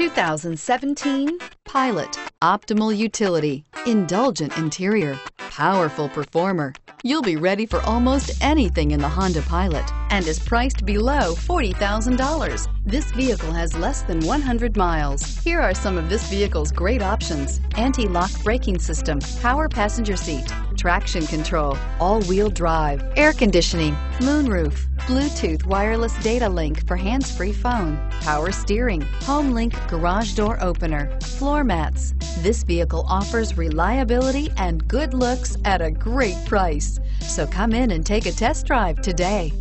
2017 Pilot. Optimal utility, indulgent interior, powerful performer. You'll be ready for almost anything in the Honda Pilot and is priced below $40,000. This vehicle has less than 100 miles. Here are some of this vehicle's great options. Anti-lock braking system, power passenger seat, traction control, all-wheel drive, air conditioning, moonroof, Bluetooth wireless data link for hands-free phone, power steering, HomeLink garage door opener, floor mats. This vehicle offers reliability and good looks at a great price. So come in and take a test drive today.